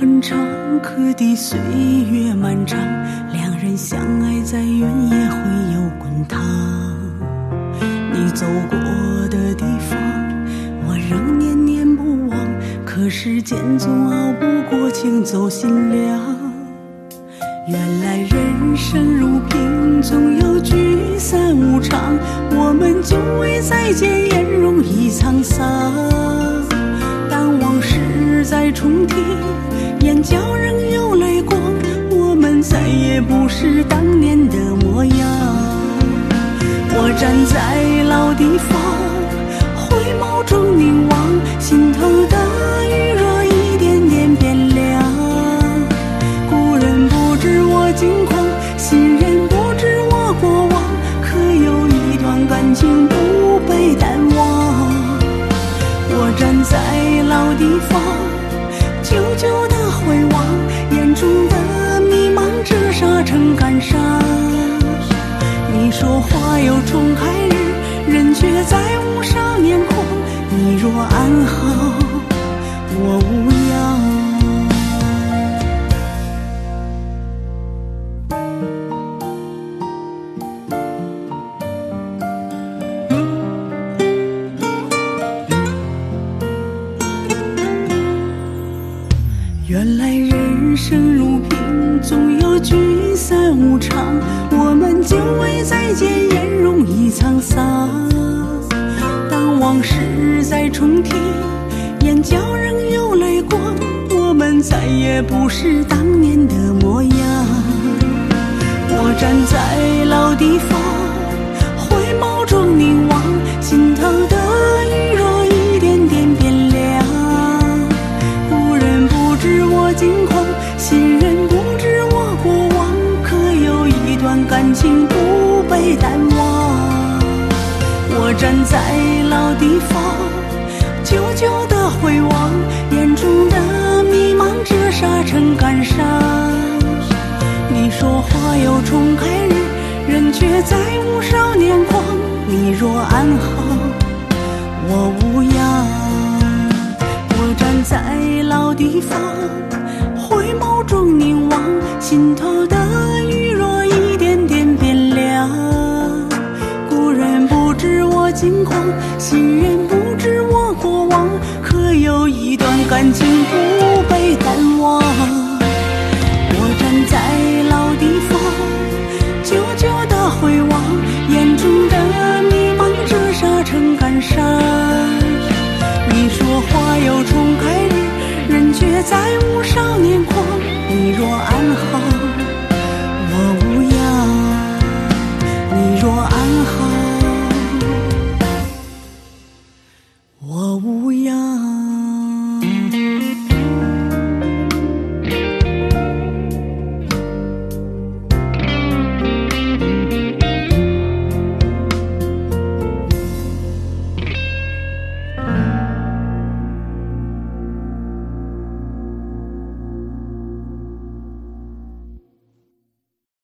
很长，可抵岁月漫长。两人相爱再远也会有滚烫。你走过的地方，我仍念念不忘。可时间总熬不过情走心凉。原来人生如平，总有聚散无常。我们久违再见，颜容已沧桑。当往事再重提。眼角仍有泪光。我们再也不是当年的模样。我站在老地方，回眸中凝望，心头的雨若一点点变凉。故人不知我近况，新人不知我过往。可有一段感情不被淡忘？我站在老地方，你说花有重开日，人却再无少年狂。你若安好，我无恙。原来人生如萍，总有聚散无常。我们再也不是当年的模样。我站在老地方，回眸中凝望，心头的雨若一点点变凉。故人不知我近况，新人不知我过往。可有一段感情不被淡忘？我站在老地方，久久的回望，眼中的这沙尘感伤。你说花有重开日，人却再无少年狂。你若安好，我无恙。我站在老地方，回眸中凝望，心头的雨若一点点变凉。故人不知我近况，新人不知我过往。可有一段感情不久久的回望，眼中的迷茫折煞成感伤。你说花有重开日，人却再无少年狂。你若安好